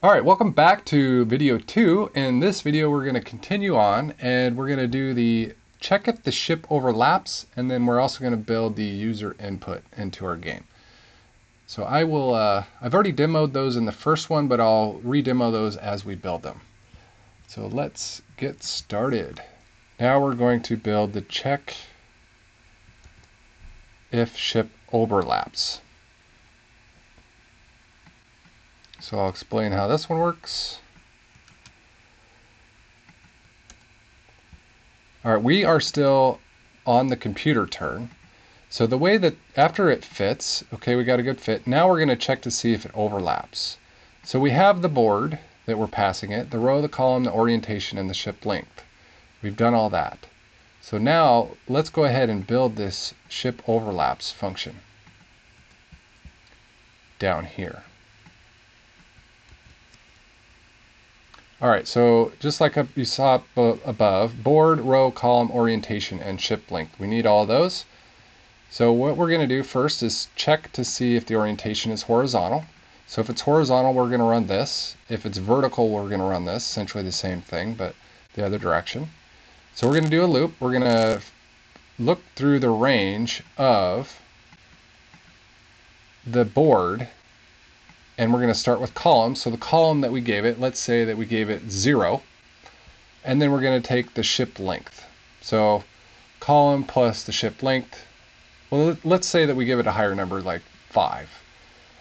All right, welcome back to video two. In this video, we're going to continue on and we're going to do the check if the ship overlaps, and then we're also going to build the user input into our game. So I will, uh, I've already demoed those in the first one, but I'll re-demo those as we build them. So let's get started. Now we're going to build the check if ship overlaps. So I'll explain how this one works. All right, we are still on the computer turn. So the way that after it fits, okay, we got a good fit. Now we're going to check to see if it overlaps. So we have the board that we're passing it, the row, the column, the orientation, and the ship length. We've done all that. So now let's go ahead and build this ship overlaps function down here. All right, so just like you saw uh, above, board, row, column, orientation, and ship length. We need all those. So what we're going to do first is check to see if the orientation is horizontal. So if it's horizontal, we're going to run this. If it's vertical, we're going to run this. Essentially the same thing, but the other direction. So we're going to do a loop. We're going to look through the range of the board and we're going to start with columns. So the column that we gave it, let's say that we gave it zero, and then we're going to take the ship length. So column plus the ship length. Well, let's say that we give it a higher number, like five.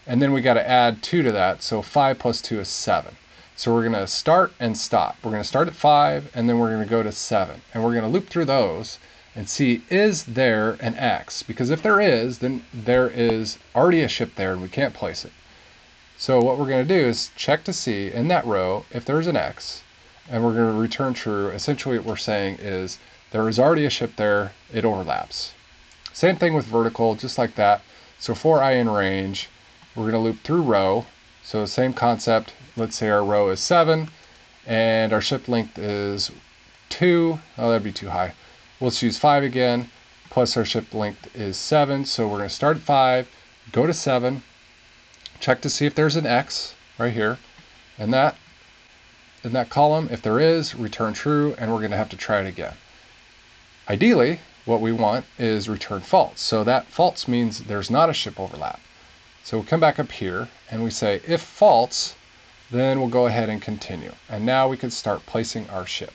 And then we got to add two to that. So five plus two is seven. So we're going to start and stop. We're going to start at five, and then we're going to go to seven. And we're going to loop through those and see, is there an X? Because if there is, then there is already a ship there and we can't place it. So what we're going to do is check to see in that row if there's an X, and we're going to return true. Essentially what we're saying is there is already a ship there, it overlaps. Same thing with vertical, just like that. So for i in range, we're going to loop through row. So same concept, let's say our row is 7, and our ship length is 2. Oh, that'd be too high. We'll choose 5 again, plus our ship length is 7. So we're going to start at 5, go to 7, check to see if there's an X right here. And that in that column, if there is, return true, and we're going to have to try it again. Ideally, what we want is return false. So that false means there's not a ship overlap. So we come back up here and we say if false, then we'll go ahead and continue. And now we can start placing our ship.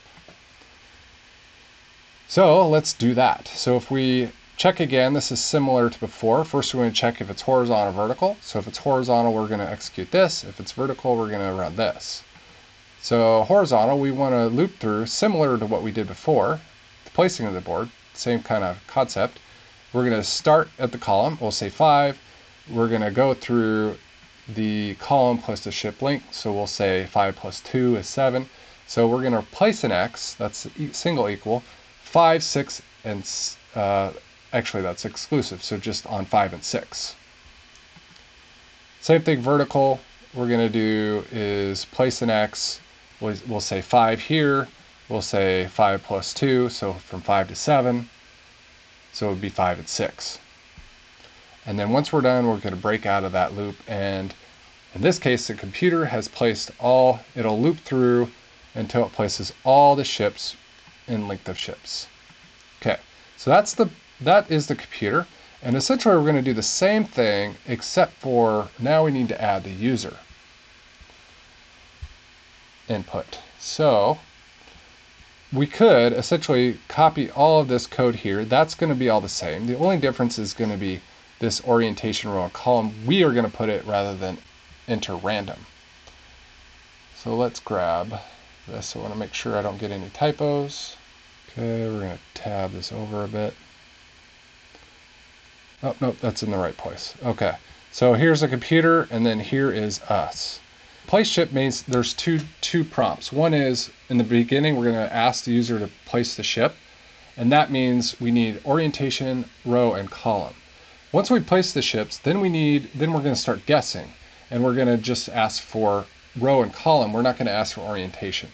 So let's do that. So if we Check again, this is similar to before. First we're going to check if it's horizontal or vertical. So if it's horizontal, we're going to execute this. If it's vertical, we're going to run this. So horizontal, we want to loop through, similar to what we did before, the placing of the board, same kind of concept. We're going to start at the column, we'll say 5. We're going to go through the column plus the ship length, so we'll say 5 plus 2 is 7. So we're going to place an x, that's single equal, 5, 6, and uh, Actually, that's exclusive, so just on 5 and 6. Same thing vertical, we're going to do is place an x. We'll, we'll say 5 here. We'll say 5 plus 2, so from 5 to 7. So it would be 5 and 6. And then once we're done, we're going to break out of that loop. And in this case, the computer has placed all, it'll loop through until it places all the ships in length of ships. Okay, so that's the that is the computer. And essentially we're going to do the same thing except for now we need to add the user input. So we could essentially copy all of this code here. That's going to be all the same. The only difference is going to be this orientation row and column. We are going to put it rather than enter random. So let's grab this. I want to make sure I don't get any typos. Okay, we're going to tab this over a bit. Oh, no, that's in the right place. Okay, so here's a computer, and then here is us. Place ship means there's two, two prompts. One is, in the beginning, we're going to ask the user to place the ship, and that means we need orientation, row, and column. Once we place the ships, then we need, then we're going to start guessing, and we're going to just ask for row and column. We're not going to ask for orientation.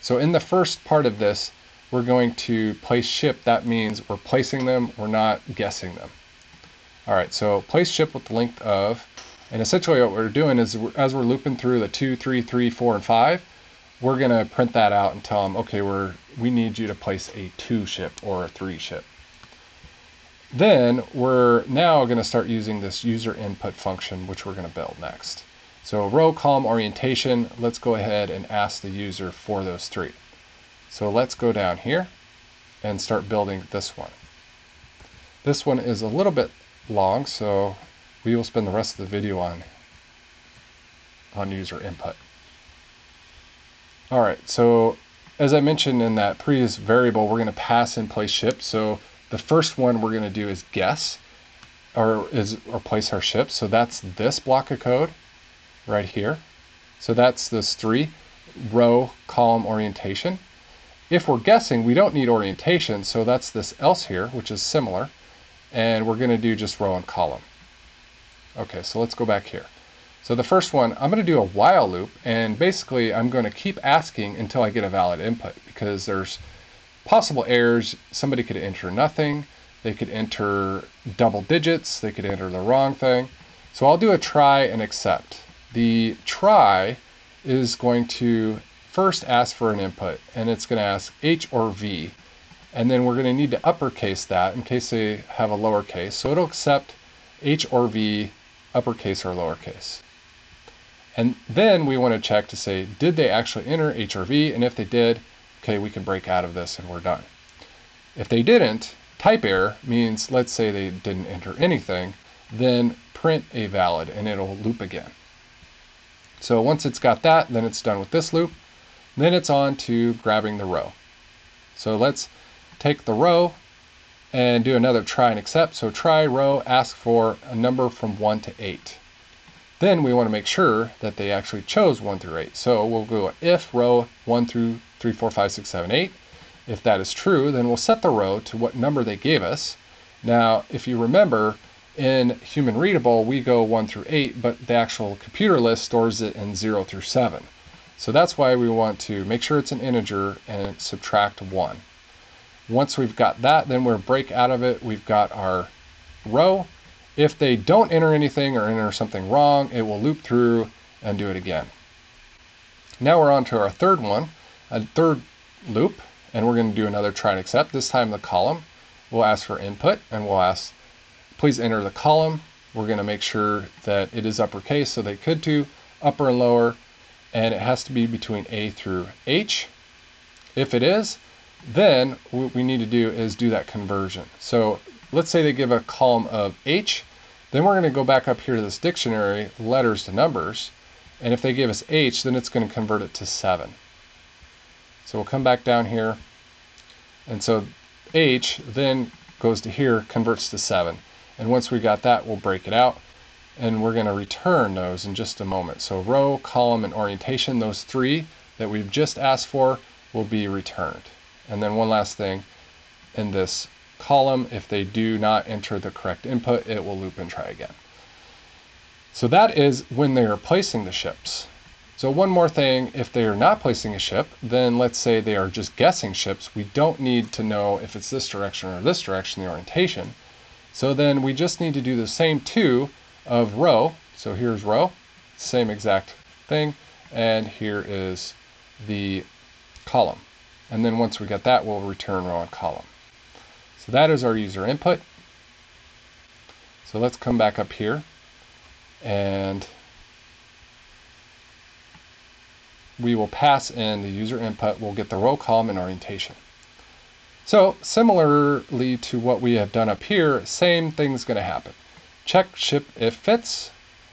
So in the first part of this, we're going to place ship. That means we're placing them, we're not guessing them. All right, so place ship with the length of, And essentially what we're doing is as we're looping through the two, three, three, four, and five, we're gonna print that out and tell them, okay, we're we need you to place a two ship or a three ship. Then we're now gonna start using this user input function, which we're gonna build next. So row column orientation, let's go ahead and ask the user for those three. So let's go down here and start building this one. This one is a little bit long, so we will spend the rest of the video on, on user input. All right, so as I mentioned in that previous variable, we're gonna pass in place ship. So the first one we're gonna do is guess, or is or place our ship. So that's this block of code right here. So that's this three row column orientation. If we're guessing, we don't need orientation, so that's this else here, which is similar, and we're gonna do just row and column. Okay, so let's go back here. So the first one, I'm going to do a while loop, and basically I'm going to keep asking until I get a valid input because there's possible errors. Somebody could enter nothing, they could enter double digits, they could enter the wrong thing. So I'll do a try and accept. The try is going to first ask for an input, and it's going to ask H or V. And then we're going to need to uppercase that in case they have a lowercase. So it'll accept H or V uppercase or lowercase. And then we want to check to say, did they actually enter HRV? And if they did, okay, we can break out of this and we're done. If they didn't, type error means, let's say they didn't enter anything, then print a valid and it'll loop again. So once it's got that, then it's done with this loop. Then it's on to grabbing the row. So let's take the row and do another try and accept. So try row, ask for a number from 1 to 8. Then we want to make sure that they actually chose 1 through 8. So we'll go if row 1 through 3, 4, 5, 6, 7, 8. If that is true, then we'll set the row to what number they gave us. Now, if you remember, in human readable, we go 1 through 8, but the actual computer list stores it in 0 through 7. So that's why we want to make sure it's an integer and subtract 1. Once we've got that, then we'll break out of it. We've got our row. If they don't enter anything or enter something wrong, it will loop through and do it again. Now we're on to our third one, a third loop, and we're going to do another try and accept. This time the column. We'll ask for input and we'll ask, please enter the column. We're going to make sure that it is uppercase, so they could do upper and lower, and it has to be between A through H. If it is, then what we need to do is do that conversion. So let's say they give a column of H, then we're going to go back up here to this dictionary, letters to numbers, and if they give us H, then it's going to convert it to 7. So we'll come back down here, and so H then goes to here, converts to 7. And once we got that, we'll break it out, and we're going to return those in just a moment. So row, column, and orientation, those three that we've just asked for, will be returned. And then one last thing, in this column, if they do not enter the correct input, it will loop and try again. So that is when they are placing the ships. So one more thing, if they are not placing a ship, then let's say they are just guessing ships, we don't need to know if it's this direction or this direction, the orientation. So then we just need to do the same two of row. So here's row, same exact thing, and here is the column. And then once we get that, we'll return row and column. So that is our user input. So let's come back up here and we will pass in the user input. We'll get the row column and orientation. So similarly to what we have done up here, same thing's going to happen. Check ship if fits.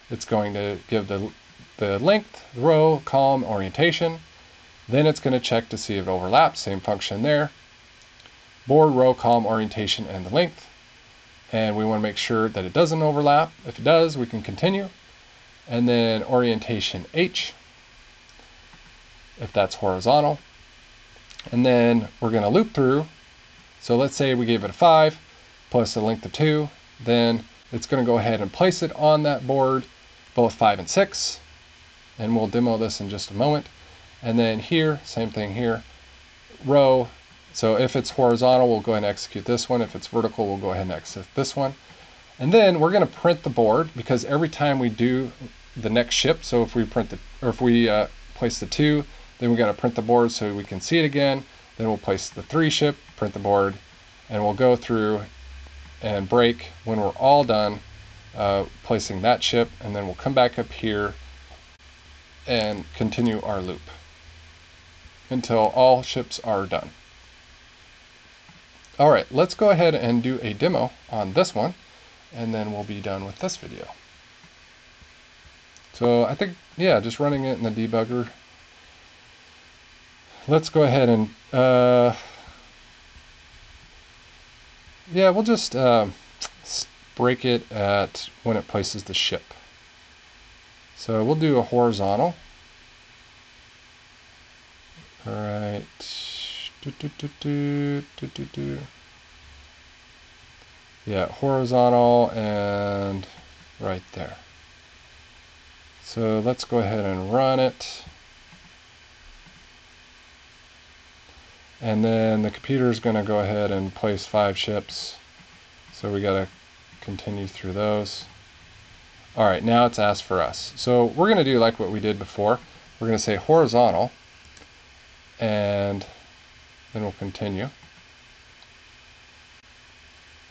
It's going to give the, the length, row, column, orientation. Then it's going to check to see if it overlaps, same function there. Board, row, column, orientation, and the length. And we want to make sure that it doesn't overlap. If it does, we can continue. And then orientation H, if that's horizontal. And then we're going to loop through. So let's say we gave it a 5 plus a length of 2. Then it's going to go ahead and place it on that board, both 5 and 6. And we'll demo this in just a moment. And then here, same thing here, row. So if it's horizontal, we'll go ahead and execute this one. If it's vertical, we'll go ahead and execute this one. And then we're going to print the board because every time we do the next ship, so if we print the, or if we uh, place the two, then we got to print the board so we can see it again. Then we'll place the three ship, print the board, and we'll go through and break when we're all done uh, placing that ship, and then we'll come back up here and continue our loop until all ships are done. All right, let's go ahead and do a demo on this one, and then we'll be done with this video. So I think, yeah, just running it in the debugger. Let's go ahead and, uh, yeah, we'll just uh, break it at when it places the ship. So we'll do a horizontal. All right. Yeah, horizontal and right there. So let's go ahead and run it. And then the computer is going to go ahead and place five ships. So we got to continue through those. All right, now it's asked for us. So we're going to do like what we did before. We're going to say horizontal, and then we'll continue.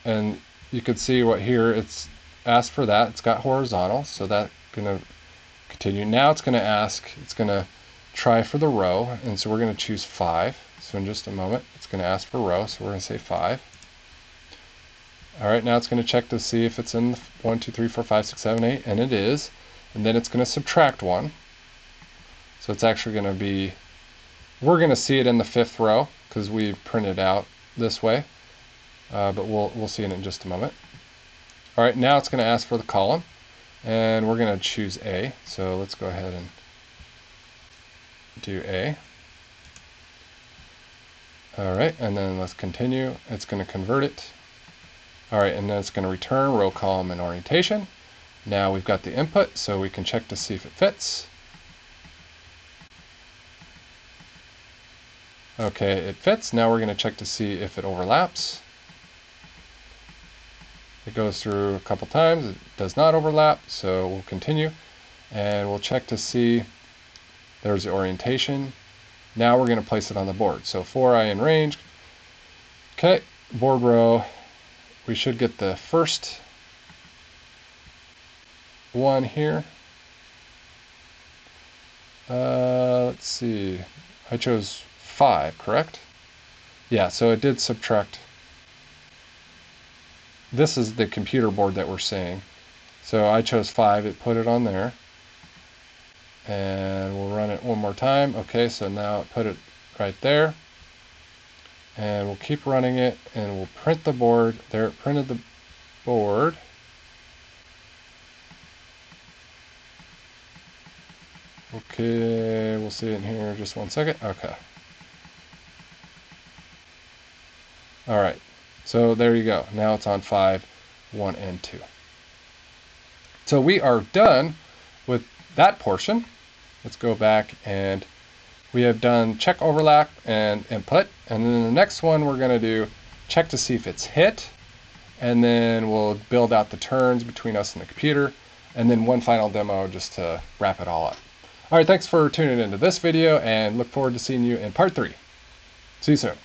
And you can see what here, it's asked for that. It's got horizontal, so that's going to continue. Now it's going to ask, it's going to try for the row, and so we're going to choose 5. So in just a moment, it's going to ask for row, so we're going to say 5. All right, now it's going to check to see if it's in 1, 2, 3, 4, 5, 6, 7, 8, and it is. And then it's going to subtract 1. So it's actually going to be, we're going to see it in the fifth row because we've printed out this way. Uh, but we'll, we'll see it in just a moment. All right, now it's going to ask for the column. And we're going to choose A. So let's go ahead and do A. All right, and then let's continue. It's going to convert it all right, and then it's going to return row, column, and orientation. Now we've got the input, so we can check to see if it fits. Okay, it fits. Now we're going to check to see if it overlaps. It goes through a couple times. It does not overlap, so we'll continue. And we'll check to see there's the orientation. Now we're going to place it on the board. So 4i in range. Okay, board row we should get the first one here. Uh, let's see. I chose 5, correct? Yeah, so it did subtract. This is the computer board that we're seeing. So I chose 5, it put it on there. And we'll run it one more time. Okay, so now it put it right there and we'll keep running it and we'll print the board there it printed the board okay we'll see it in here just one second okay all right so there you go now it's on 5 1 and 2 so we are done with that portion let's go back and we have done check overlap and input. And then the next one we're going to do check to see if it's hit. And then we'll build out the turns between us and the computer. And then one final demo just to wrap it all up. All right, thanks for tuning into this video and look forward to seeing you in part three. See you soon.